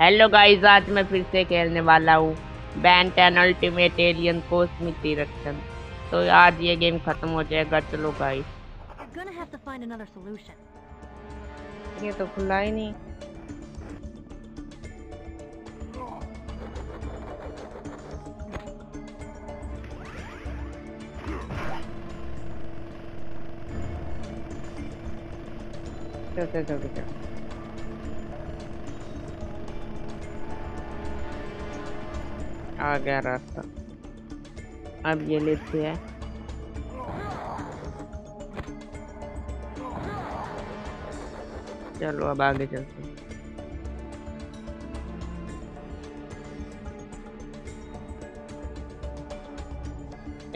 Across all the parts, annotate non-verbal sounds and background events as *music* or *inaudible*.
Hello guys आज मैं फिर से खेलने वाला हूँ। Ben ten ultimate alien cosmic direction तो आज ये गेम खत्म हो जाएगा चलो गाइस. ये तो खुला ही नहीं। चल चल चल। आ गया रास्ता। अब ये लेते हैं। चलो, अब आगे चलते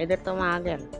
इधर तो मैं आ गया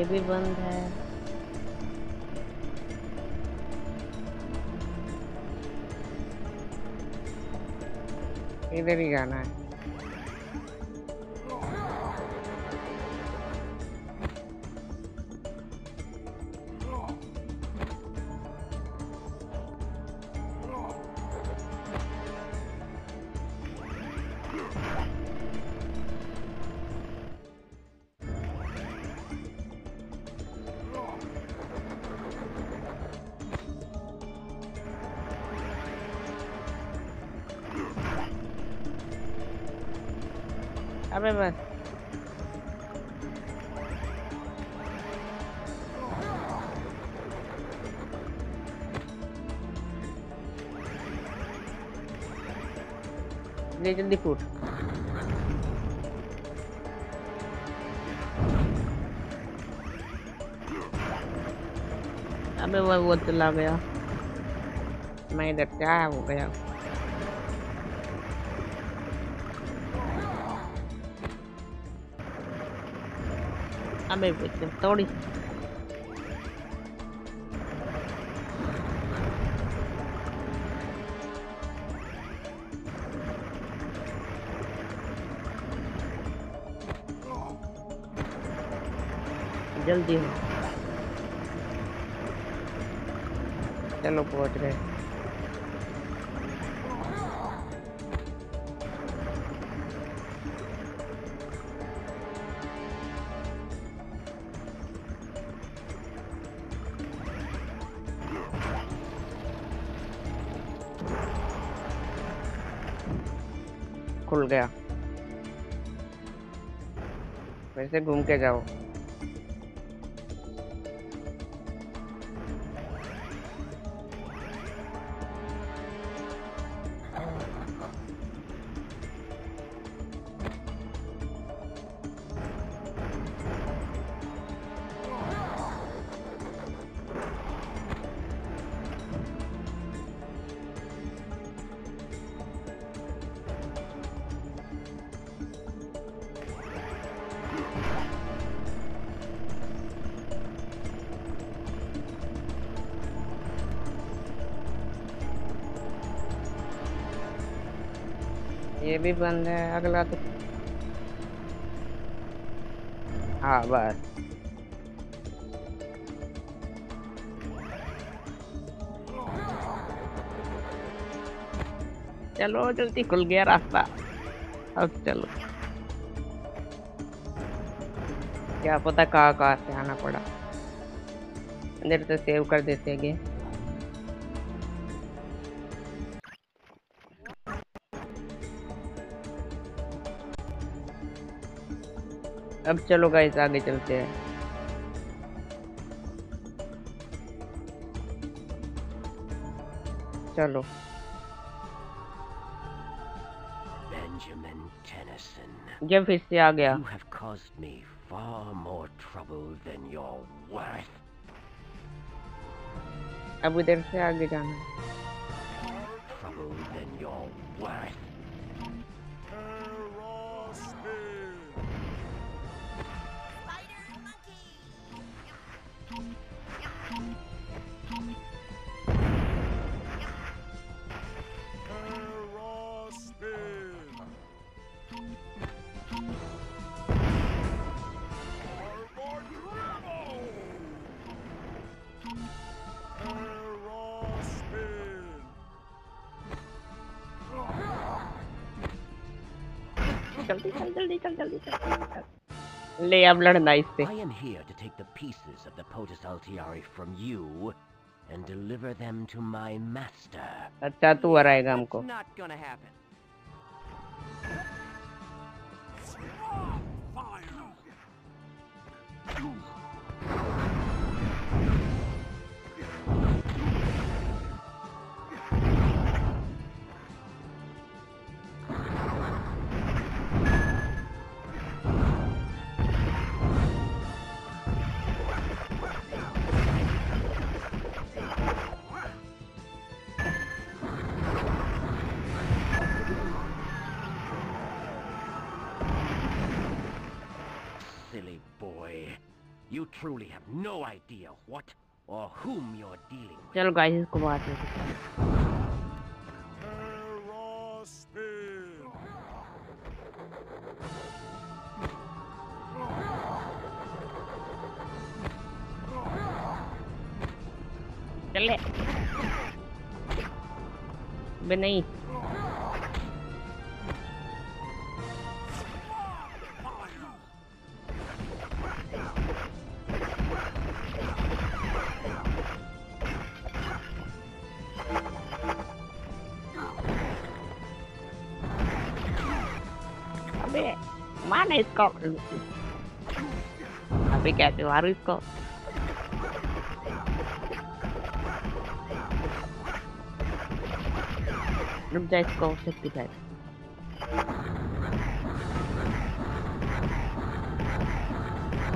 ये भी बंद है। इधर ही जाना है। ले जल्दी फूट अबे वो वो चला गया मैं इधर क्या हो गया अबे बेटे थोड़ी जल्दी हो। चलो पहुँच गए। खुल गया। वैसे घूम के जाओ। ये भी बंद है, अगला तो। हाँ बस। चलो, जल्दी खुल गया रास्ता। अब चलो। क्या पता कहाँ कहाँ से आना पड़ा। इधर तो सेव कर देते गे अब चलो गाइस आगे चलते हैं चलो Benjamin Tennyson, ये फिर से आ गया you have caused me far more trouble than you're worth. अब इधर से आगे जाना चल जल्दी चल जल्दी चल जल्दी चल। ले अब लड़ना इससे I am here to take the pieces of the Potus Altiari from you and deliver them to my master. अच्छा तू हराएगा हमको Not gonna happen. Silly truly have no idea what or whom you're dealing with. चलो guys इसको बात में चले बे नहीं इसको अबे कैसे मारू इसको रुक जा इसको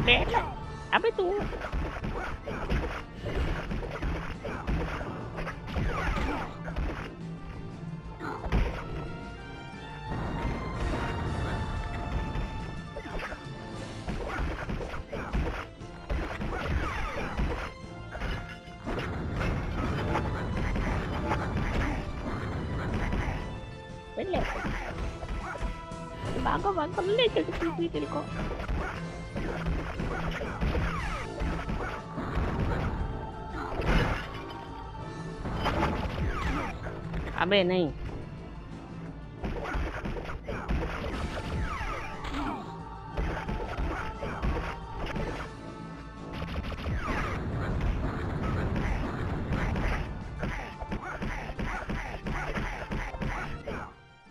ले ले अबे तू भागो भागो ले चल चल चल को अबे नहीं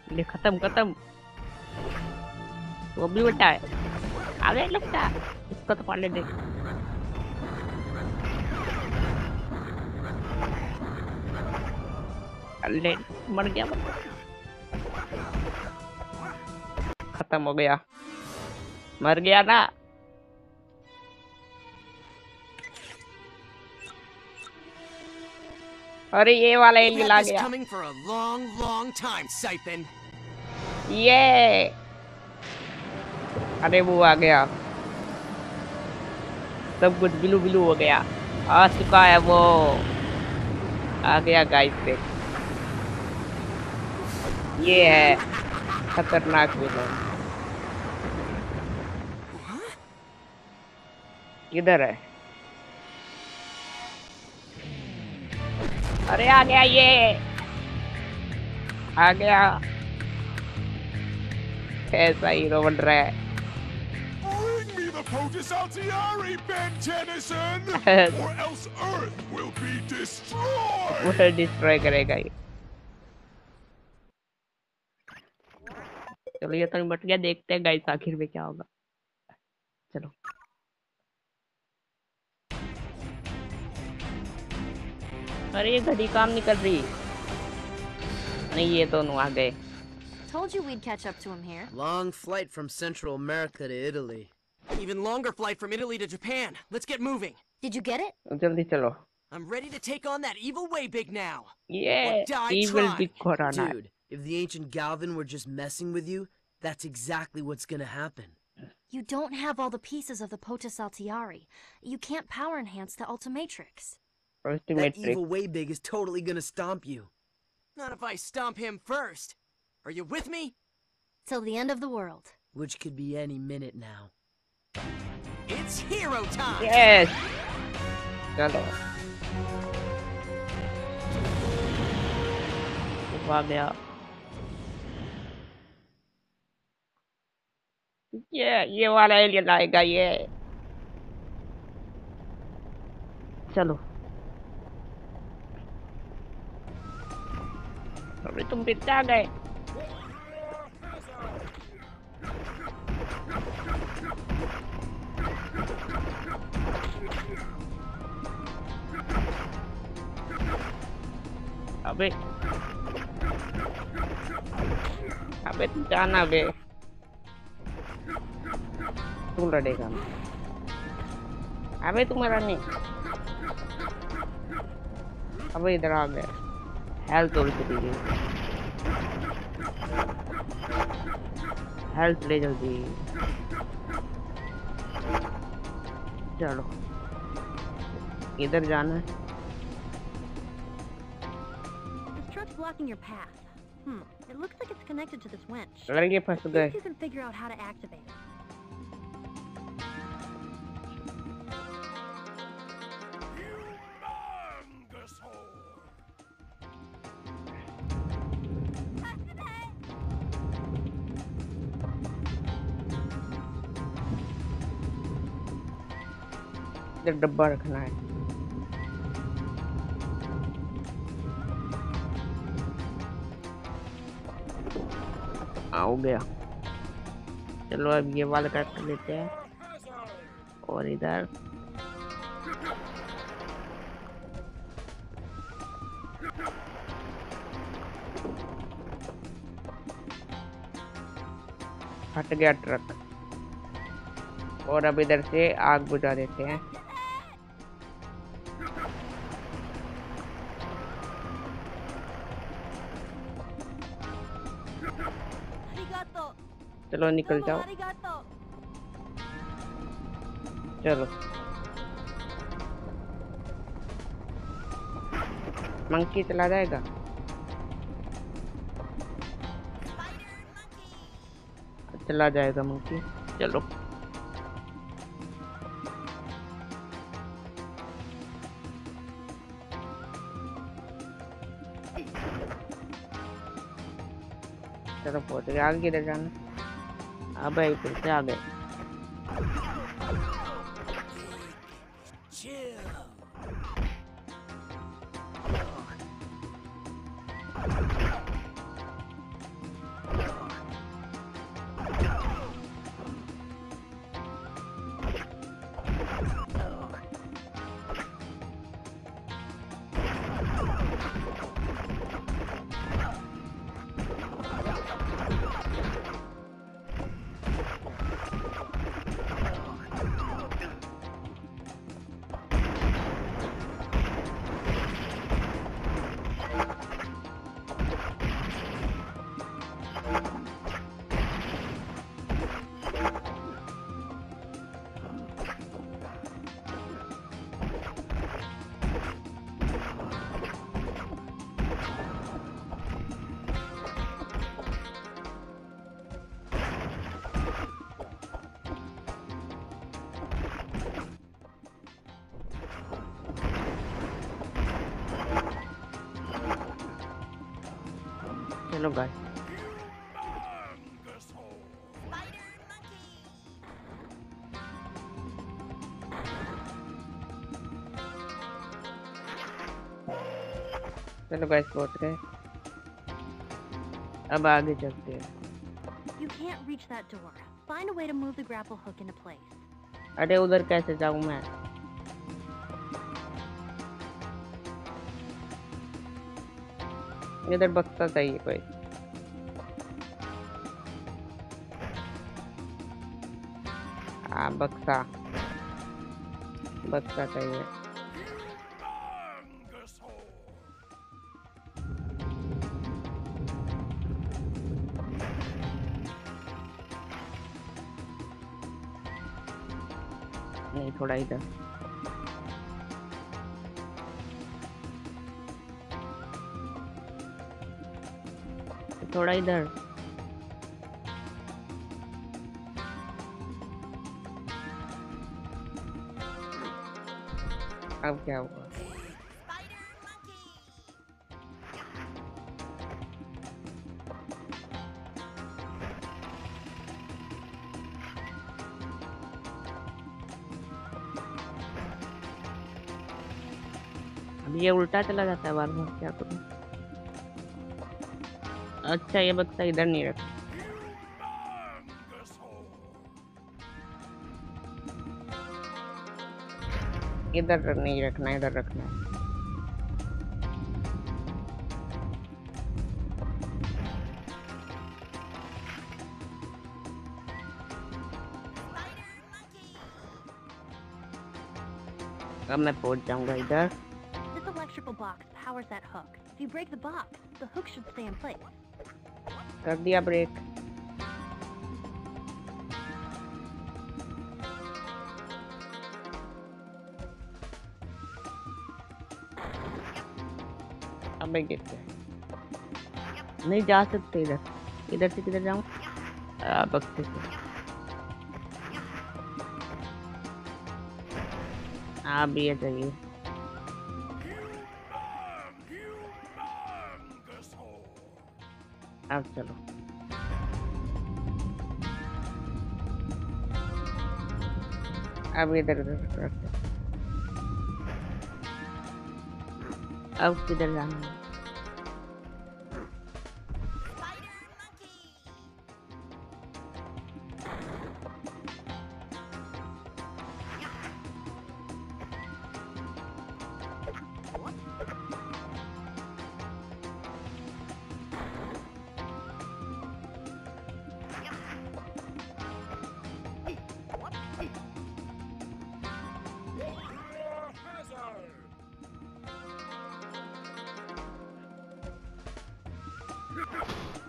ले खत्म खत्म वो भी बटा है। अबे लगता इसको तो पाले दे ले मर गया मर गया। खत्म हो गया। मर गया ना। अरे ये वाला एलियन आ गया। long, long time, ये अरे वो आ गया। सब कुछ बिलू बिलू हो गया। आ चुका है वो। आ गया गाइस पे। ये है खतरनाक विलन किधर है। अरे आ गया ये। आ गया। कैसा हीरो बन रहा है। Potus Altiari, Ben Tennyson! *laughs* or else Earth will be destroyed! वो डिस्ट्रॉय करेगा ये चलो ये तो निपट गया देखते हैं गाइस आखिर में क्या होगा चलो अरे ये घड़ी काम नहीं कर रही नहीं ये दोनों आ गए Told you we'd catch up to him here. Long flight from Central America to Italy. Even longer flight from Italy to Japan. Let's get moving. Did you get it? I'm ready to take on that evil Waybig now. Yeah, evil. Big Corona. Dude, if the ancient Galvin were just messing with you, that's exactly what's gonna happen. You don't have all the pieces of the Potus Altiari. You can't power enhance the Ultimatrix. Ultimatrix. That evil Waybig is totally gonna stomp you. Not if I stomp him first. Are you with me? Till the end of the world. Which could be any minute now. It's hero time! Yes. चलो आ गया ये ये वाला alien आएगा ये चलो अभी तुम फिर से आ गए अबे। अबे तू जाना बे। तू लड़ेगा अबे तू मरा नहीं। अबे इधर आ गया। हेल्थ उड़ चुकी गई हेल्थ ले जल्दी। चलो। इधर जाना है। blocking your path. Hmm. It looks like it's connected to this winch. Let me get past the. You can figure out how to activate it. the, the butterfly. है गया। चलो अब ये वाला कट लेते हैं। और इधर। हट गया ट्रक। और अब इधर से आग बुझा देते हैं। चलो निकल जाओ। चलो। मंकी चला जाएगा? चला जाएगा मंकी। चलो। चलो पहुँच आगे किधर जाना। अब भाई फिर से no guy. चलो गाइस पहुँच गए। अब आगे चलते हैं। You can't reach that door find a way to move the grapple hook in a place अरे उधर कैसे जाऊँ मैं? इधर बक्सा चाहिए कोई। बक्सा। बक्सा चाहिए। नहीं थोड़ा इधर। थोड़ा इधर। अब क्या हुआ ये उल्टा चला जाता है बार बार क्या करूँ अच्छा ये बक्सा इधर नहीं रखा इधर नहीं रखना इधर रखना है अब मैं पहुंच जाऊंगा इधर This electrical box powers that hook. If you break the box, the hook should stay in place. कर दिया ब्रेक मैं गिर गया नहीं, जा सकते इधर। इधर से किधर जाऊँ? बक्से से। हाँ भी ये चाहिए अब चलो। अब इधर उधर हैं। अब किधर जाना है?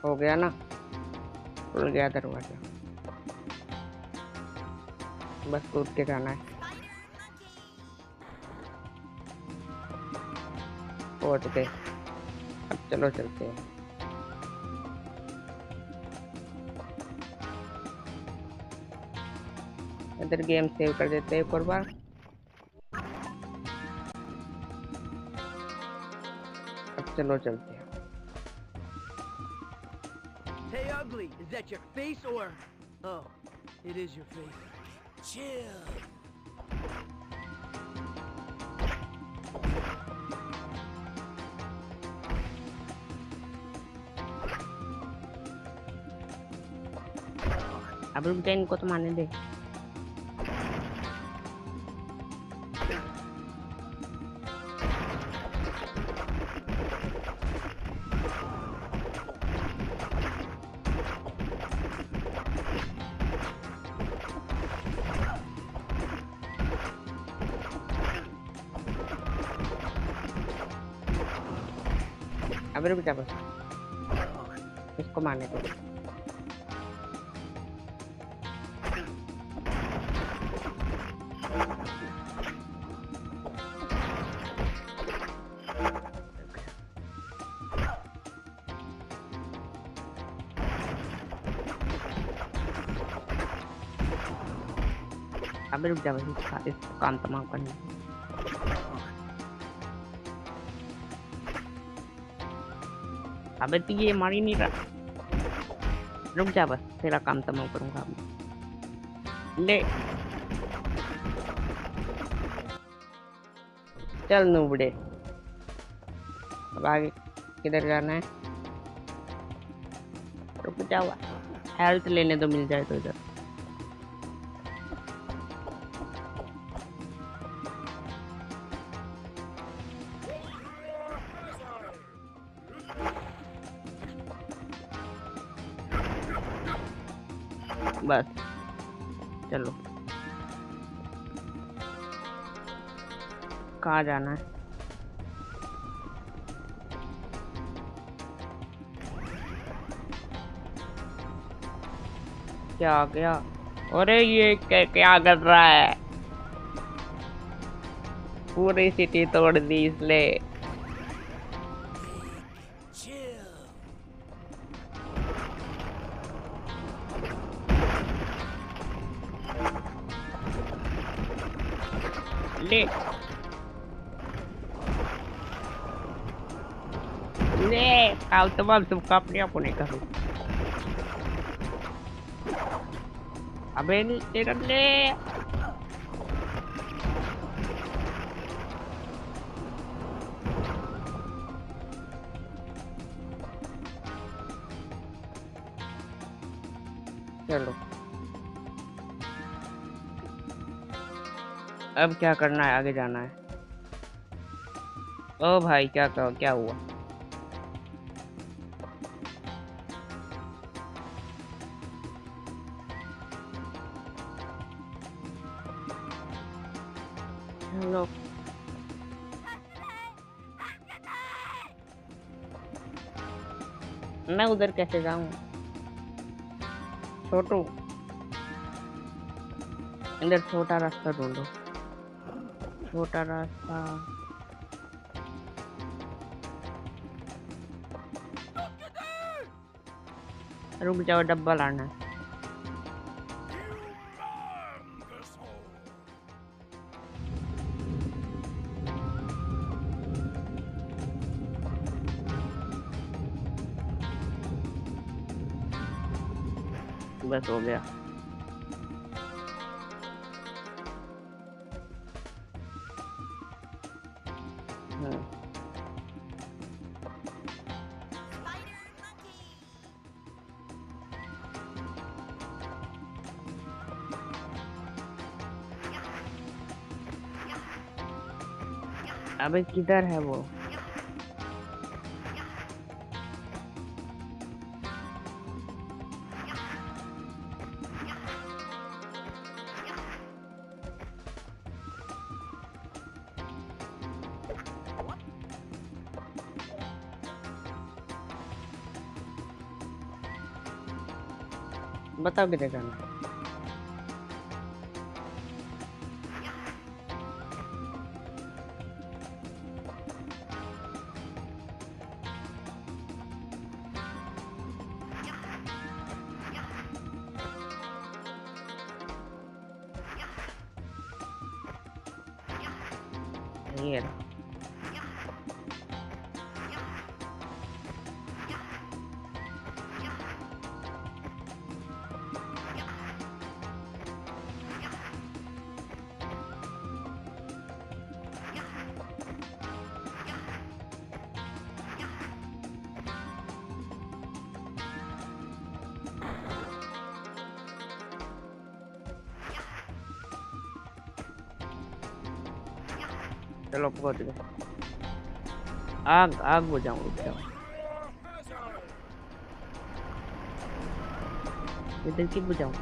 हो गया ना? खुल गया दरवाज़ा। बस कूद के जाना है। पहुँच गए अब चलो चलते हैं। इधर गेम सेव कर देते हैं एक और बार। अब चलो चलते is that your face or? Oh, it is your face. Chill. अब रुक जा इनको तो मारने दे अब रुक जा बस इसको मारने दो अब रुक जा अबे तो ये मार ही नहीं रहा। रुक जा बस, तेरा काम तमाम करूँगा। अब ले। चल नूबड़े। अब आगे किधर जाना है? रुक जाओ हेल्थ लेने तो मिल जाए तो इधर। कहाँ जाना है। क्या क्या अरे ये क्या कर रहा है? पूरी सिटी तोड़ दी इसलिए काल तमाम तुम अपने आप नहीं करो अबे नहीं तेरा ले चलो अब क्या करना है आगे जाना है ओ भाई क्या कहो क्या हुआ मैं उधर कैसे जाऊँ? छोटू। इधर छोटा रास्ता ढूंढो। छोटा रास्ता। रुक जाओ डब्बा लाना है। बस हो गया। हाँ। अबे किधर है वो? बताओ किधर जाना पहुँच गए आग आग बुझाऊं रुक जाओ इधर की बुझाऊं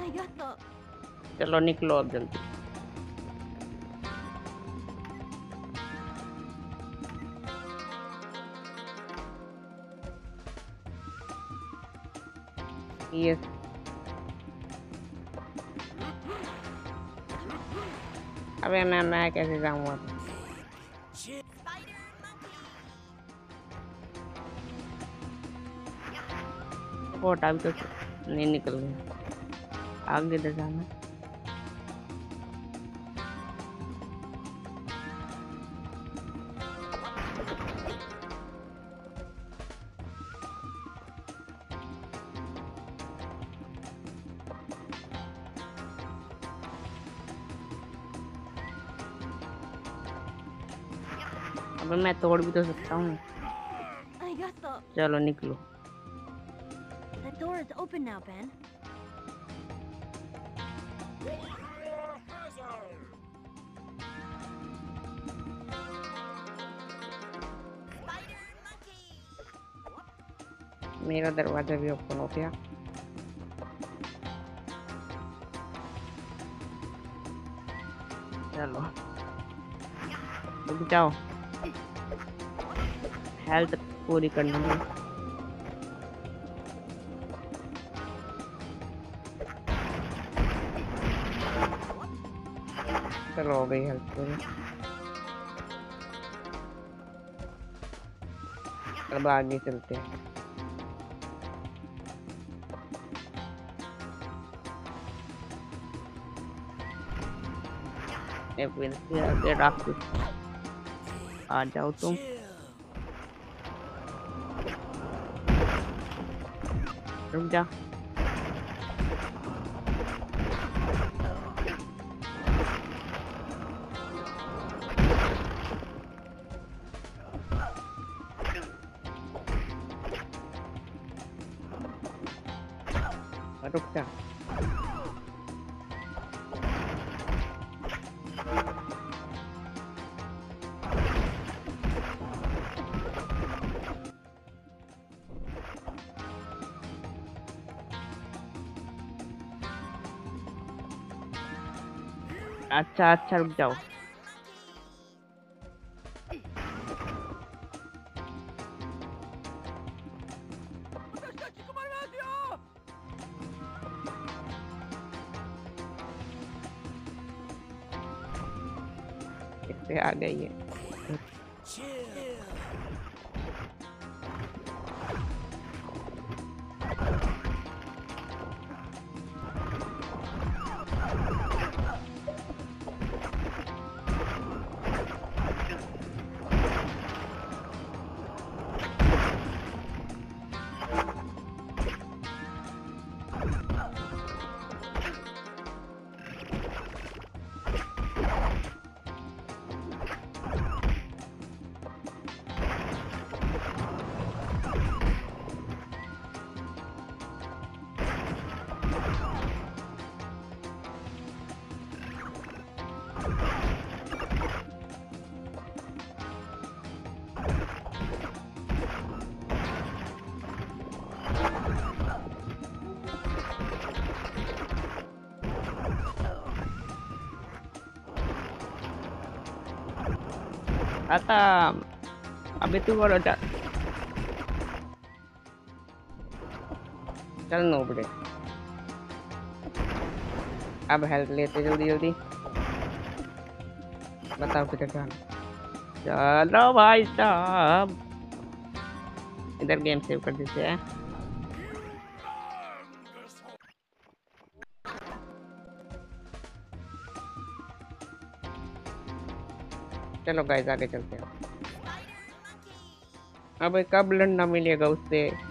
I चलो निकलो अब जल्दी। यस अबे मैं मैं कैसे जाऊँगा तो नहीं निकल गया आगे तो जाना मैं तोड़ भी तो सकता हूँ. चलो निकलो. मेरा दरवाज़ा भी ओपन हो गया चलो रुक जाओ हेल्थ पूरी करनी है। चलो हो गई हेल्थ पूरी। अब आगे चलते हैं। आ जाओ तुम। रुक जा अच्छा अच्छा रुक जाओ। आ गई है। आता अभी तू चल चल नोबड़े अब हेल्प लेते जल्दी जल्दी बताओ किधर जाना चलो भाई साहब इधर गेम सेव कर देते हैं चलो गाइस आगे चलते हैं। अब कब लड़ना मिलेगा उससे।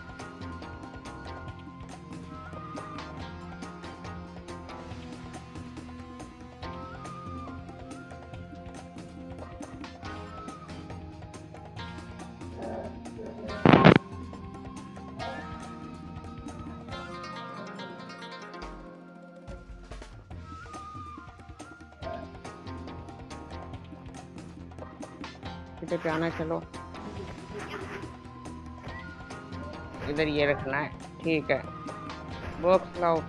आना चलो। इधर ये रखना है ठीक है। बॉक्स लाओ।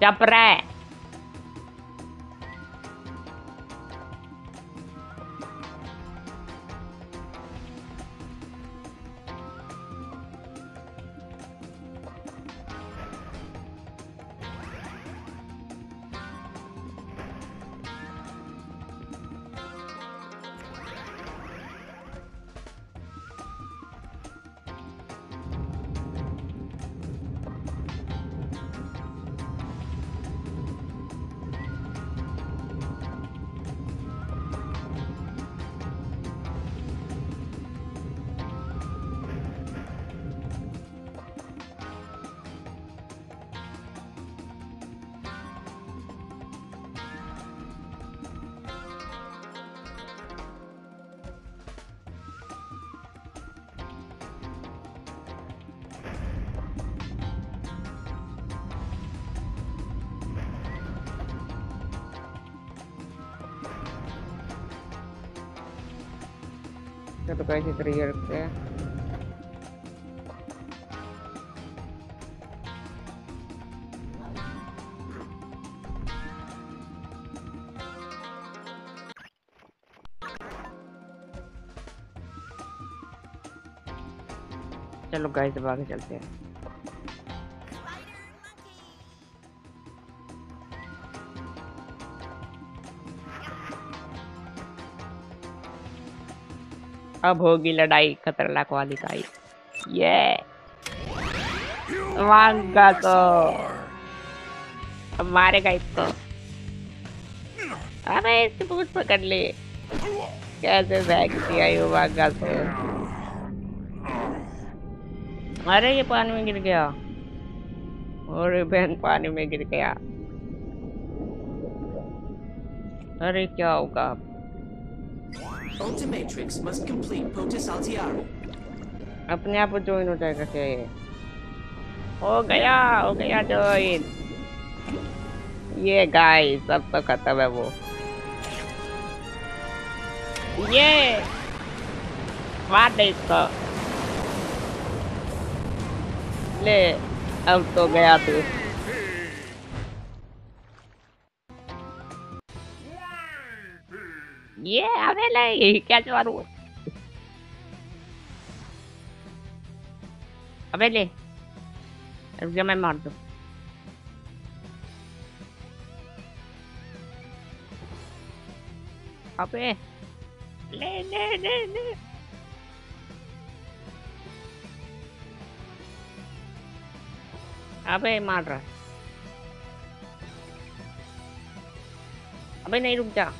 já pré. रहे चलो कैसे तरीके रखते हैं। चलो गाइस दबा के चलते हैं। अब होगी लड़ाई खतरनाक वाली काई ये मांगा तो। अब मारेगा इसको। अबे इसकी पूछ पकड़ ले। कैसे फेंक दिया ये मांगा तो अरे, ये पानी में गिर गया। अरे बहन पानी में गिर गया। अरे, क्या होगा? अब? Ultimatrix must complete POTUS Altiari. अपने आप ज्वाइन हो जाएगा क्या ये? हो गया हो गया ज्वाइन ये गाय सब तो खत्म है वो. ये मार दे इसको. ले, अब तो गया तू. ये अबे ले क्या मारू अबे ले रुक जा मैं मार दूँ अबे ले ले ले ले अबे मार रहा अबे नहीं रुक जा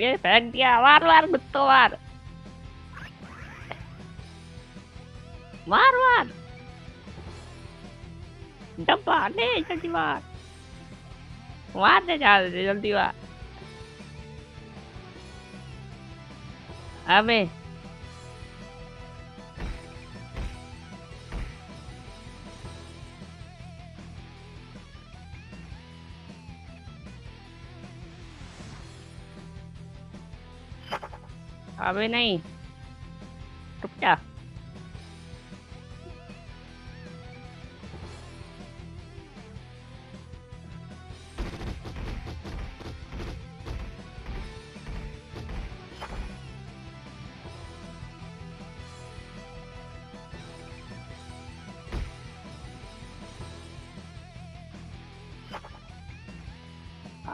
ये फेंक दिया मार मार कुत्तो मार मार मार डब्बा ले जल्दी मार मार दे जल्दी जल्दी मार अबे अबे नहीं रुक जा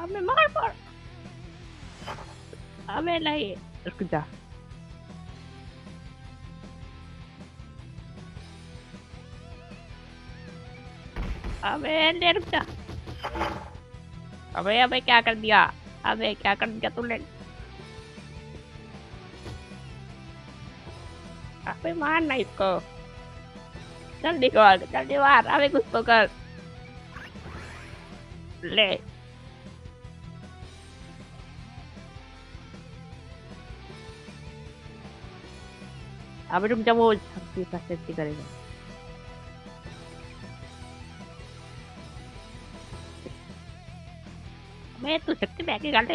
अबे मार मार अबे नहीं रुक जा अबे जा। अबे अबे, क्या कर दिया? अबे, क्या कर दिया तूने? अबे, मार ना इसको। जल्दी कर, जल्दी मार। अबे, कुछ तो कर। ले। अबे, रुक जा, वो करेगा। मैं तो शक्ति में आगे डाल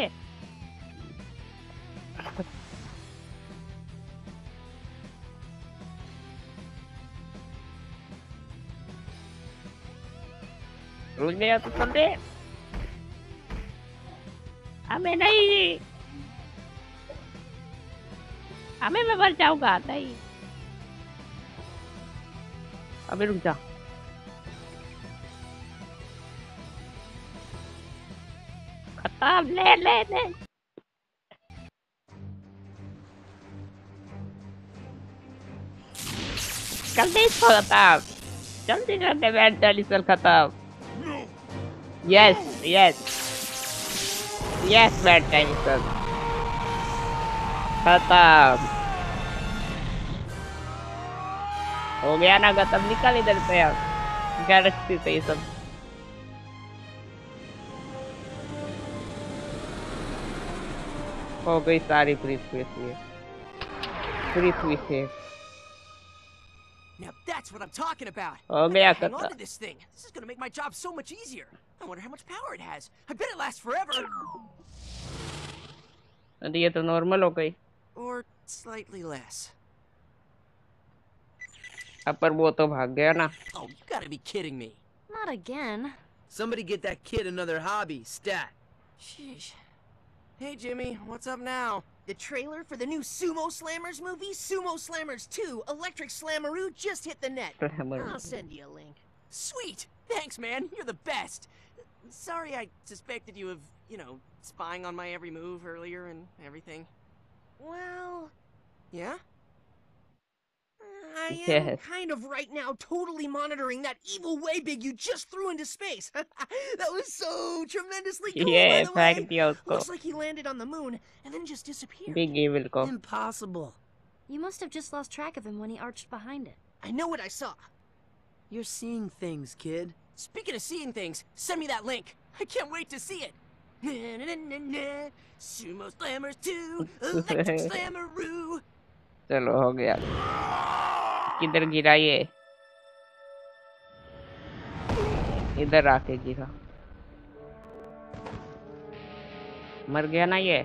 रोज नहीं गया तो समझे हमें नहीं। हमें मैं मर जाऊँगा, नहीं। अबे रुक जा। खत्म। ले ले ले। जल्दी इसको खत्म। जल्दी जल्दी बैठ जल्दी चल खत्म। यस यस यस बैठ जाएँगे सर खत्म। हो गया ना, खत्म। निकल इधर से यार गैलेक्सी से ये सब। हो गई सारी free free free free free से Now that's what I'm talking about. हो I गया gotta hang on खत्म to this thing. This is gonna make my job so much easier. I wonder how much power it has. I bet it lasts forever. अरे ये तो normal हो गई Or slightly less. अब पर वो तो भाग गया ना Oh, you gotta be kidding me. Not again. Somebody get that kid another hobby, stat. Sheesh. Hey, Jimmy, what's up now? The trailer for the new Sumo Slammers movie, Sumo Slammers 2 Electric Slammeroo, just hit the net. I'll send you a link. Sweet! Thanks, man. You're the best. Sorry I suspected you of, you know, spying on my every move earlier and everything. Well, yeah? I *laughs* am Yes. kind of right now totally monitoring that evil way big you just threw into space. *laughs* that was so tremendously cool, ये by the फेंक way. दिया उसको Looks like he landed on the moon and then just disappeared. Big evil को Impossible. You must have just lost track of him when he arched behind it. I know what I saw. You're seeing things, kid. Speaking of seeing things, send me that link. I can't wait to see it. Na-na-na-na-na. Sumo Slammers 2, Electric *laughs* Slammeroo. चलो हो गया किधर गिरा ये? इधर आके गिरा। मर गया ना ये?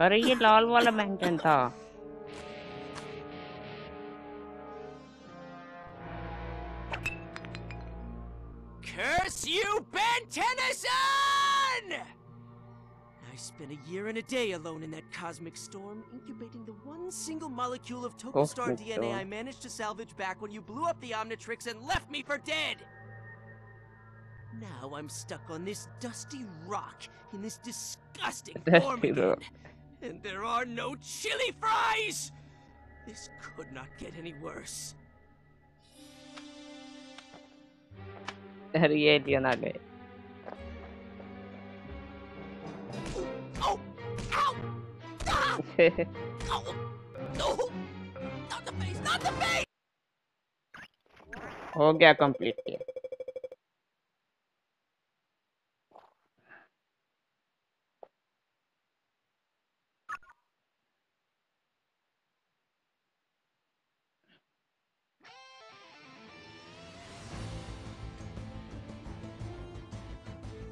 अरे ये लाल वाला मेंटेन था। Curse you, Ben Tennyson! spent a year and a day alone in that cosmic storm, incubating the one single molecule of Tokostar DNA storm. I managed to salvage back when you blew up the Omnitrix and left me for dead! Now I'm stuck on this dusty rock in this disgusting *laughs* form again. And there are no chili fries! This could not get any worse. No! Not the face! Not the face! हो गया complete किया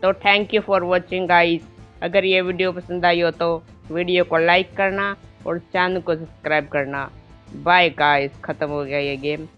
तो thank you for watching guys अगर ये video पसंद आई हो तो video को लाइक करना और चैनल को सब्सक्राइब करना। बाय गाइस, ख़त्म हो गया ये गेम।